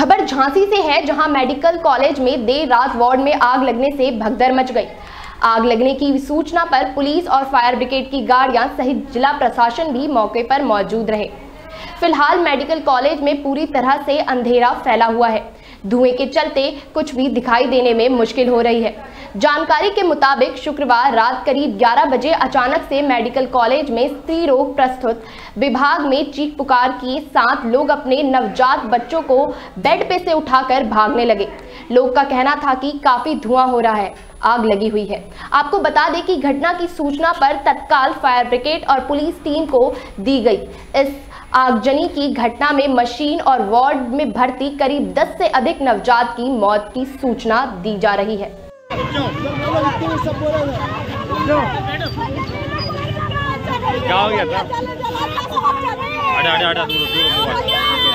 खबर झांसी से है, जहाँ मेडिकल कॉलेज में देर रात वार्ड में आग लगने से भगदड़ मच गई। आग लगने की सूचना पर पुलिस और फायर ब्रिगेड की गाड़ियाँ सहित जिला प्रशासन भी मौके पर मौजूद रहे। फ़िलहाल मेडिकल कॉलेज में पूरी तरह से अंधेरा फैला हुआ है। धुएँ के चलते कुछ भी दिखाई देने में मुश्किल हो रही है। जानकारी के मुताबिक शुक्रवार रात करीब 11 बजे अचानक से मेडिकल कॉलेज में स्त्री रोग प्रस्तुत। विभाग में चीख पुकार के साथ लोग अपने नवजात बच्चों को बेड पे से उठाकर भागने लगे। लोग का कहना था कि काफ़ी धुआँ हो रहा है। आग लगी हुई है आपको बता दें कि घटना की सूचना पर तत्काल फायर ब्रिगेड और पुलिस टीम को दी गई इस आगजनी की घटना में मशीन और वार्ड में भर्ती करीब 10 से अधिक नवजात की मौत की सूचना दी जा रही है क्या हो गया था दूर मोबाइल भैया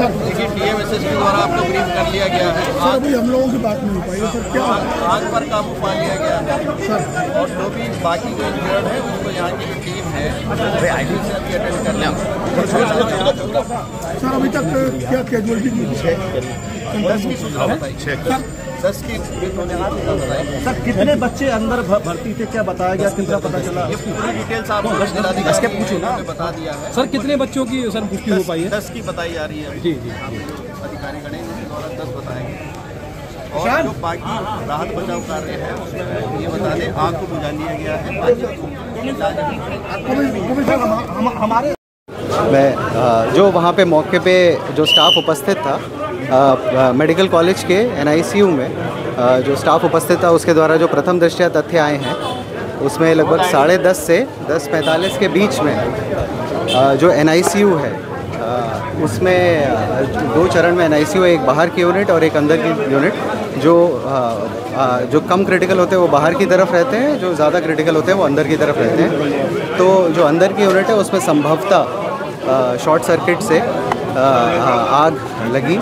देखिए टीएमएसएस के द्वारा आपको ब्रीफ कर लिया गया है। सर अभी हम लोगों की बात नहीं हो पाई सर क्या आग आग पर काबू पा लिया गया है। सर। और जो भी बाकी जो इंजर्ड है उनको यहाँ की टीम है वे से अभी अटेंड कर लें। सर अभी तक क्या कैजुअलिटी की निकल बताई। सर कितने बच्चे अंदर भर्ती थे? क्या बताया गया? कितना पता चला? ये पूरी डिटेल्स आपको जिलाधिकारी पूछो ना बता दिया है। सर कितने बच्चों की सर पुष्टि हो पाई है? दस की बताई जा रही है। जी जी। अधिकारी गणेश जी द्वारा दस बताएँगे। और जो बाकी राहत बचाव कार्य है उसमें ये बता दें आग को बुझा लिया गया है। हमारे मैं जो वहाँ पे मौके पे जो स्टाफ उपस्थित था मेडिकल कॉलेज के एनआईसीयू में जो स्टाफ उपस्थित था, उसके द्वारा जो प्रथम दृष्टया तथ्य आए हैं, उसमें लगभग साढ़े दस से दस पैंतालीस के बीच में जो एनआईसीयू है उसमें दो चरण में एनआईसीयू एक बाहर की यूनिट और एक अंदर की यूनिट जो जो कम क्रिटिकल होते हैं, वो बाहर की तरफ़ रहते हैं, जो ज़्यादा क्रिटिकल होते हैं, वो अंदर की तरफ़ रहते हैं। तो जो अंदर की यूनिट है, उसमें संभवतः शॉर्ट सर्किट से आग लगी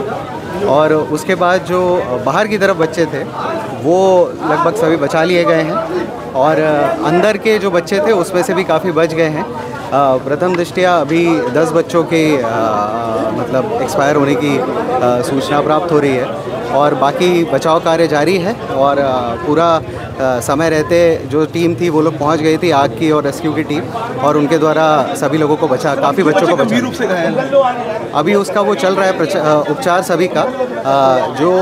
और उसके बाद जो बाहर की तरफ़ बच्चे थे, वो लगभग सभी बचा लिए गए हैं। और अंदर के जो बच्चे थे, उसमें से भी काफ़ी बच गए हैं। प्रथम दृष्टिया अभी 10 बच्चों के मतलब एक्सपायर होने की सूचना प्राप्त हो रही है। और बाकी बचाव कार्य जारी है और पूरा समय रहते जो टीम थी वो लोग पहुँच गई थी आग की और रेस्क्यू की टीम और उनके द्वारा सभी लोगों को बचा काफ़ी बच्चों को बचा। रूप से घायल अभी उसका वो चल रहा है उपचार सभी का। जो